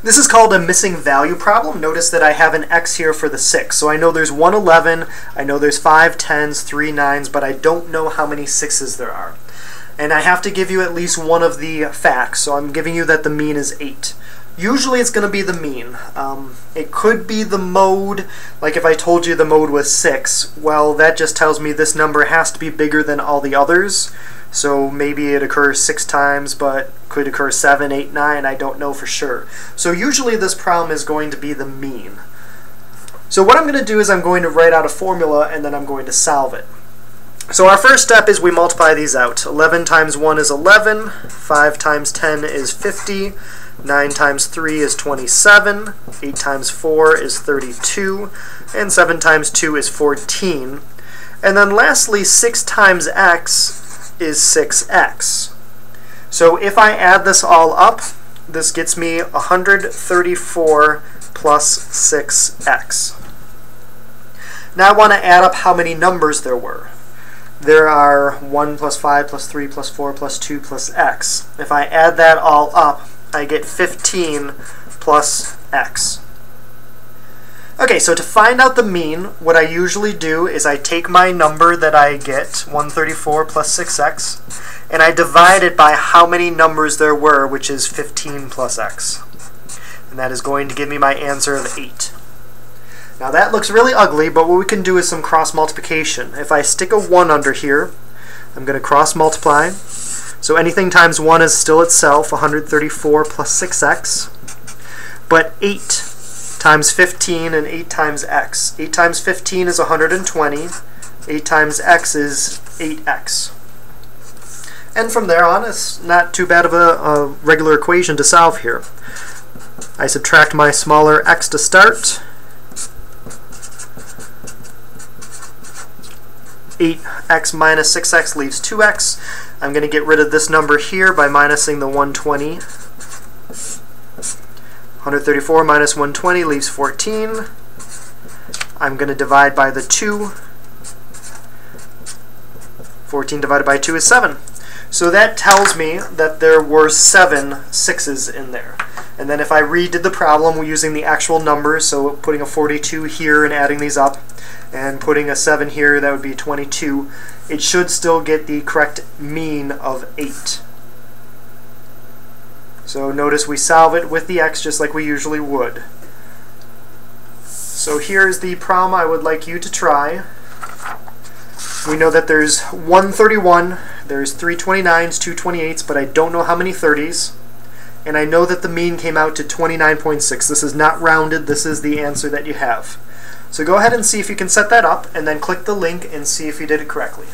This is called a missing value problem. Notice that I have an x here for the 6. So I know there's 1 11, I know there's 5 10s, 3 9s, but I don't know how many 6s there are. And I have to give you at least one of the facts, so I'm giving you that the mean is 8. Usually it's going to be the mean. Um, it could be the mode, like if I told you the mode was 6, well that just tells me this number has to be bigger than all the others. So maybe it occurs 6 times, but could occur seven, eight, nine, I don't know for sure. So usually this problem is going to be the mean. So what I'm going to do is I'm going to write out a formula and then I'm going to solve it. So our first step is we multiply these out. 11 times 1 is 11, 5 times 10 is 50, 9 times 3 is 27, 8 times 4 is 32, and 7 times 2 is 14. And then lastly, 6 times x is 6x. So if I add this all up, this gets me 134 plus 6x. Now I want to add up how many numbers there were. There are 1 plus 5 plus 3 plus 4 plus 2 plus x. If I add that all up, I get 15 plus x. Okay, so to find out the mean, what I usually do is I take my number that I get, 134 plus 6x, and I divide it by how many numbers there were, which is 15 plus x. And that is going to give me my answer of 8. Now that looks really ugly, but what we can do is some cross multiplication. If I stick a 1 under here, I'm going to cross multiply. So anything times 1 is still itself, 134 plus 6x. But 8 times 15 and 8 times x. 8 times 15 is 120. 8 times x is 8x. And from there on, it's not too bad of a, a regular equation to solve here. I subtract my smaller x to start. 8x minus 6x leaves 2x. I'm going to get rid of this number here by minusing the 120. 134 minus 120 leaves 14. I'm going to divide by the 2. 14 divided by 2 is 7. So that tells me that there were 7 sixes in there. And then if I redid the problem using the actual numbers, so putting a 42 here and adding these up, and putting a 7 here, that would be 22, it should still get the correct mean of 8. So notice we solve it with the x just like we usually would. So here's the problem I would like you to try. We know that there's 131, there's 329s, 228s, but I don't know how many 30s. And I know that the mean came out to 29.6. This is not rounded, this is the answer that you have. So go ahead and see if you can set that up, and then click the link and see if you did it correctly.